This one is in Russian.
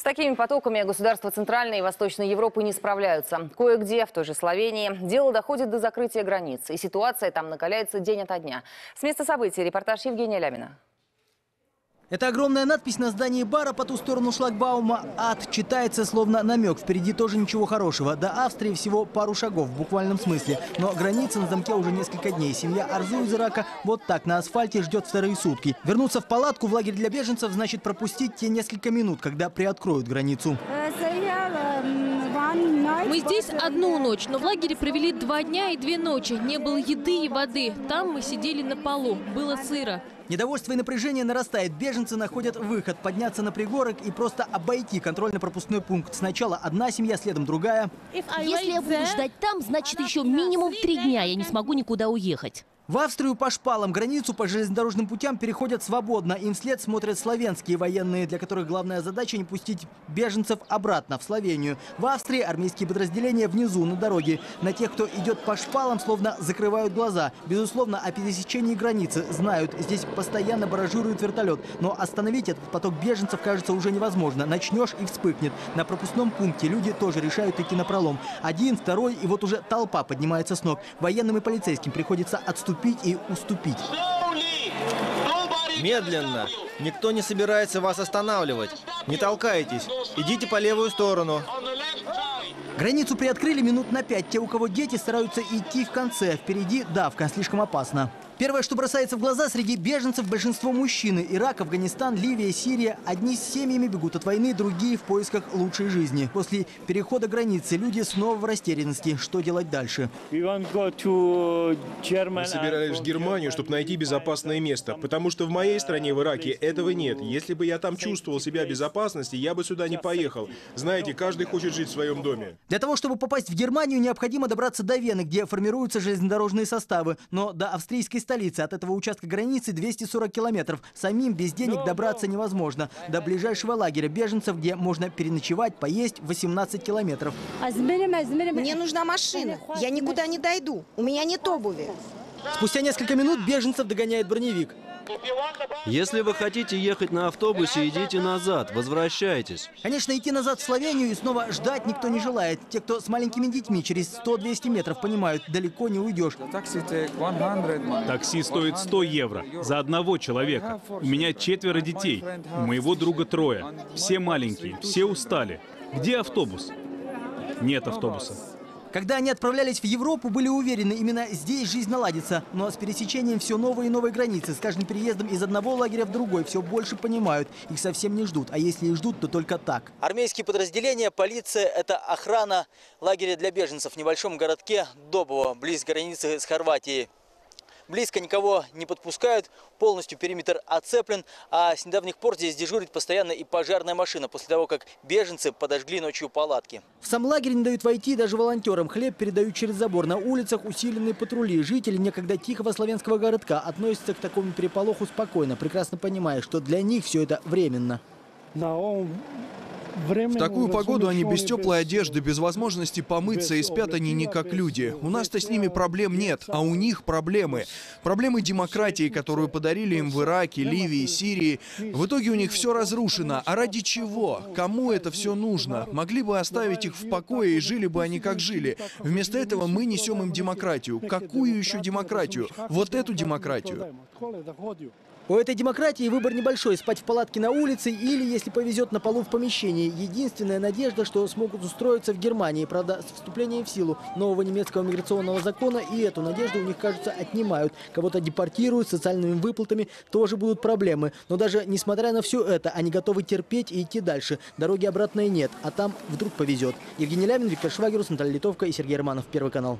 С такими потоками государства Центральной и Восточной Европы не справляются. Кое-где, в той же Словении, дело доходит до закрытия границ. И ситуация там накаляется день ото дня. С места событий репортаж Евгения Лямина. Это огромная надпись на здании бара по ту сторону шлагбаума «Ад» читается словно намек. Впереди тоже ничего хорошего. До Австрии всего пару шагов в буквальном смысле. Но граница на замке уже несколько дней. Семья Арзу из Ирака вот так на асфальте ждет вторые сутки. Вернуться в палатку в лагерь для беженцев значит пропустить те несколько минут, когда приоткроют границу. Мы здесь одну ночь, но в лагере провели два дня и две ночи. Не было еды и воды. Там мы сидели на полу. Было сыро. Недовольство и напряжение нарастает. Беженцы находят выход – подняться на пригорок и просто обойти контрольно-пропускной пункт. Сначала одна семья, следом другая. Если я буду ждать там, значит еще минимум три дня я не смогу никуда уехать. В Австрию по шпалам границу по железнодорожным путям переходят свободно. Им вслед смотрят славянские военные, для которых главная задача не пустить беженцев обратно в Словению. В Австрии армейские подразделения внизу, на дороге. На тех, кто идет по шпалам, словно закрывают глаза. Безусловно, о пересечении границы знают. Здесь постоянно баражирует вертолет. Но остановить этот поток беженцев, кажется, уже невозможно. Начнешь и вспыхнет. На пропускном пункте люди тоже решают идти на пролом. Один, второй, и вот уже толпа поднимается с ног. Военным и полицейским приходится отступить отступить и уступить. Медленно. Никто не собирается вас останавливать. Не толкайтесь. Идите по левую сторону. Границу приоткрыли минут на пять. Те, у кого дети, стараются идти в конце. Впереди давка, слишком опасно. Первое, что бросается в глаза, среди беженцев большинство мужчины. Ирак, Афганистан, Ливия, Сирия. Одни с семьями бегут от войны, другие в поисках лучшей жизни. После перехода границы люди снова в растерянности. Что делать дальше? Мы собирались в Германию, чтобы найти безопасное место, потому что в моей стране, в Ираке, этого нет. Если бы я там чувствовал себя в безопасности, я бы сюда не поехал. Знаете, каждый хочет жить в своем доме. Для того, чтобы попасть в Германию, необходимо добраться до Вены, где формируются железнодорожные составы. Но до австрийской столицы от этого участка границы 240 километров. Самим без денег добраться невозможно. До ближайшего лагеря беженцев, где можно переночевать, поесть 18 километров. Мне нужна машина. Я никуда не дойду. У меня нет обуви. Спустя несколько минут беженцев догоняет броневик. Если вы хотите ехать на автобусе, идите назад, возвращайтесь. Конечно, идти назад в Словению и снова ждать никто не желает. Те, кто с маленькими детьми через 100-200 метров понимают, далеко не уйдешь. Такси стоит 100 евро за одного человека. У меня четверо детей, у моего друга трое. Все маленькие, все устали. Где автобус? Нет автобуса. Когда они отправлялись в Европу, были уверены, именно здесь жизнь наладится. Но с пересечением все новые и новые границы. С каждым переездом из одного лагеря в другой все больше понимают. Их совсем не ждут. А если и ждут, то только так. Армейские подразделения, полиция – это охрана лагеря для беженцев в небольшом городке Добово, близ границы с Хорватией. Близко никого не подпускают, полностью периметр оцеплен, а с недавних пор здесь дежурит постоянно и пожарная машина после того, как беженцы подожгли ночью палатки. В сам лагерь не дают войти даже волонтерам. Хлеб передают через забор. На улицах усиленные патрули. Жители некогда тихого славянского городка относятся к такому переполоху спокойно, прекрасно понимая, что для них все это временно. В такую погоду они без теплой одежды, без возможности помыться и спят они не как люди. У нас-то с ними проблем нет, а у них проблемы. Проблемы демократии, которую подарили им в Ираке, Ливии, Сирии. В итоге у них все разрушено. А ради чего? Кому это все нужно? Могли бы оставить их в покое и жили бы они как жили. Вместо этого мы несем им демократию. Какую еще демократию? Вот эту демократию. У этой демократии выбор небольшой – спать в палатке на улице или, если повезет, на полу в помещении. Единственная надежда, что смогут устроиться в Германии. Правда, с вступлением в силу нового немецкого миграционного закона и эту надежду у них, кажется, отнимают. Кого-то депортируют, социальными выплатами тоже будут проблемы. Но даже несмотря на все это, они готовы терпеть и идти дальше. Дороги обратной нет, а там вдруг повезет. Евгений Лямин, Виктор Швагерус, Наталья Литовка и Сергей Романов. Первый канал.